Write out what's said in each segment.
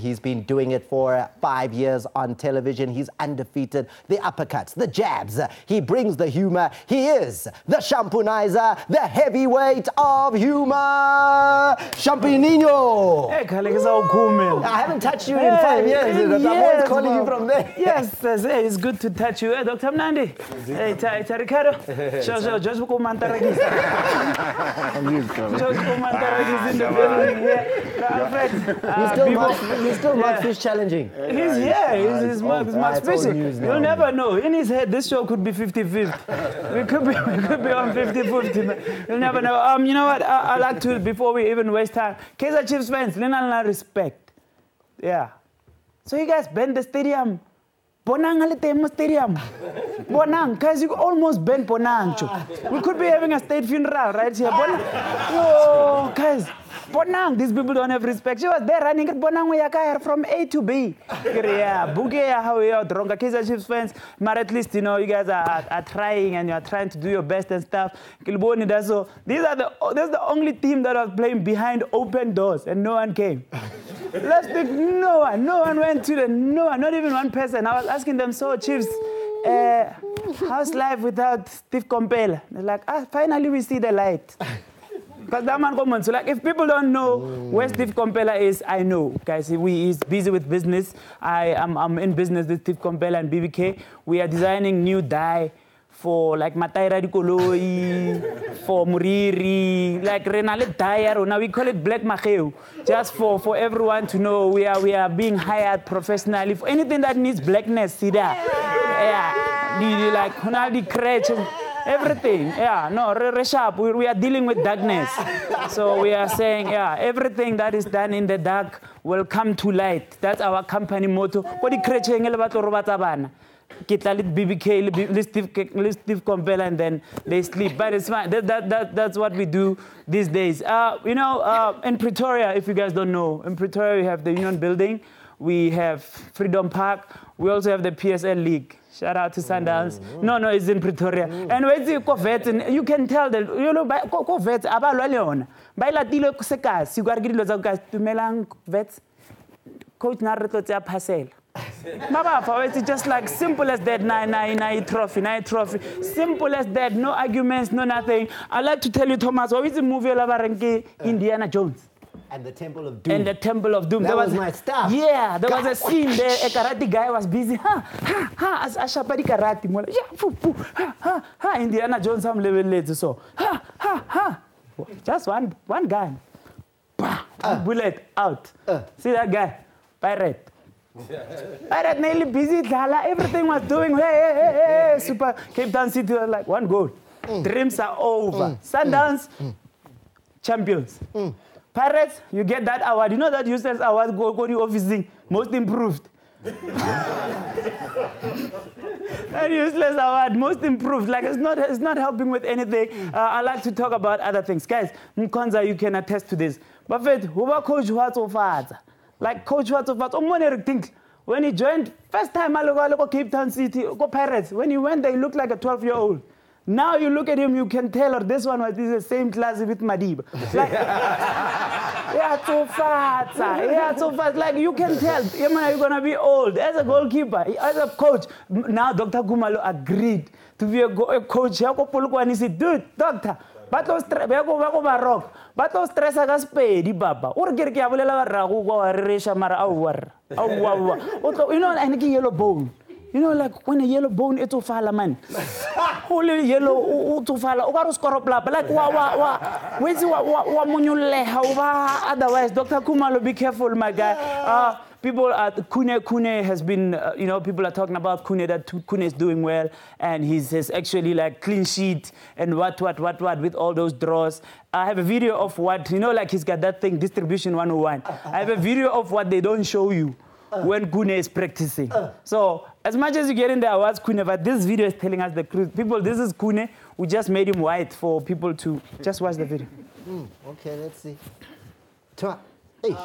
He's been doing it for five years on television. He's undefeated. The uppercuts, the jabs. He brings the humor. He is the Shampoonizer, the heavyweight of humor. Champininho. Hey, Kalekisa Ukume. I haven't touched you in five years. Hey, I'm always calling you from there. Yes, it's good to touch you. Hey, Dr. Mnandi. Hey, Ricardo. Show, show, just Kumantaragis. Just Kumantaragis in the building. Yeah. Alfred. He's uh, still, people- Mark, he's still Mark Yeah. Fish challenging. He's here. He's, he's, Mark, he's Mark it's old Fisher. news now. You'll never know. In his head, this show could be 50-50. We could be, we could be on 50-50. You'll never know. Um, you know what? I, I like to, before we even waste time, Kaizer Chiefs fans, Lina respect. Yeah. So you guys bend the stadium. Bonang ale teng mo stadium. Bonang, guys, you almost bent Bonang. We could be having a state funeral right here. Bonang. Yo, guys, Bonang, these people don't have respect. She was there running Bonang Wayakaya from A to B. Yeah, Boogie, how we are drunk. Kaizer Chiefs fans, but at least, you know, you guys are, are, are trying and you're trying to do your best and stuff. Kilboni does so. These are the, that's the only team that was playing behind open doors and no one came. Last week, no one, no one went to the, no one, not even one person. I was asking them, so Chiefs, uh, how's life without Steve Komphela? They're like, ah, finally we see the light. Because that man comments, so like, if people don't know where Steve Komphela is, I know, guys. We he's busy with business. I am I'm in business with Steve Komphela and BBK. We are designing new dye for like Mataira Dikoloi, for Muriri, like Renale dye. Now we call it Black Macheu, just for, for everyone to know we are we are being hired professionally for anything that needs blackness. See that? Yeah, the, like Honaldi Crutch. Everything, yeah, no, re, re sharp. We, we are dealing with darkness. So we are saying, yeah, everything that is done in the dark will come to light. That's our company motto. What the creature ngele batlo robatsa bana. Ke tla le BBK, le B- Steve, Ke- Steve Komphela, and then they sleep. But it's fine. That, that, that, that's what we do these days. Uh, you know, uh, in Pretoria, if you guys don't know, in Pretoria we have the Union Building, we have Freedom Park, we also have the PSL League. Shout out to Sundowns. Mm-hmm. No, no, it's in Pretoria. Mm-hmm. And when you go vet, and you can tell that, you know, by- go, go vet, aba lwa le yona. Ba e latile se kasi, kwa re ke dilo tsa ka dumelang. Coach na re tlo tsaya parcel. Ba ba fa, oh, it's just like simple as that. Nine, nine, nine trophy, nine trophy. Simple as that. No arguments, no nothing. I like to tell you, Thomas, what is the movie la ba eh. Indiana Jones? And the Temple of Doom. And the Temple of Doom. That was my stuff. Yeah, there was a scene there. A karate guy was busy. Ha, ha, ha. As a shapadi karate. Mola. Yeah, fu, fu. Ha, ha, ha. Indiana Jones some level later. So, ha, ha, ha. Just one, one gun. Bah, one bullet out. Ah. See that guy? Pirate. Pirate nearly busy. Dlala. Everything was doing. Hey, hey, hey, hey, hey. Mm. Super. Cape Town City was like one goal. Mm. Dreams are over. Mm. Sundowns champions. Pirates, you get that award. You know that useless award go go to officing, most improved. that useless award, most improved. Like it's not it's not helping with anything. Uh, I like to talk about other things. Guys, Mkonza, you can attest to this. But wait, who was coach Watsofatsa? Like coach Watsofatsa, Omonere think when he joined, first time I look at Cape Town City, go Pirates. When he went he looked like a 12 year old. Now you look at him, you can tell, or this one was in the same class with Madiba. Like, yeah, too fast. Ah, yeah, too fast. Like you can tell, you're gonna be old as a goalkeeper, as a coach. Now Dr. Khumalo agreed to be a, go- a coach. Polokwane he said, dude, doctor. ba tlo stre- ba ko- ba ko baroka ba tlo stressa ka sepedi papa o re ke ke a bolela barrago kwa wa rereša mara aowa aowa o tlo you know and ke yellow bone you know like when a yellow bone e tsofala man o le yellow o o tsofala o ka re o skoroplapa like wa wa wa itse wa wa wa monyolleha o otherwise dr Khumalo be careful my guy uh, people at Khune Khune has been uh, you know people are talking about Khune that Khune is doing well and he's has actually like clean sheet and what what what what with all those draws. I have a video of what you know like he's got that thing distribution 101. I have a video of what they don't show you. Uh. When Khune is practicing. Uh. So, as much as you get in the awards, Khune, but this video is telling us the truth. People, this is Khune. We just made him white for people to just watch the video. Hmm, okay, let's see. Twa. Hey.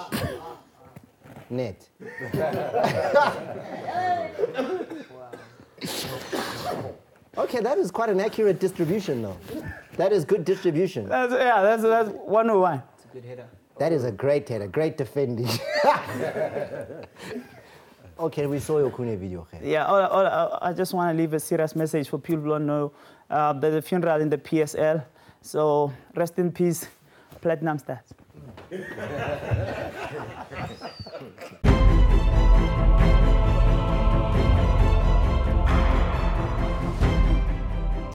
Net. okay, that is quite an accurate distribution, though. That is good distribution. That's, yeah, that's, that's 101. That is a great header, great defending. Okay, we saw your Khune video. Okay. Yeah, all, all, I just want to leave a serious message for people who don't know. Uh, there's a funeral in the PSL, so rest in peace, Platinum Stars.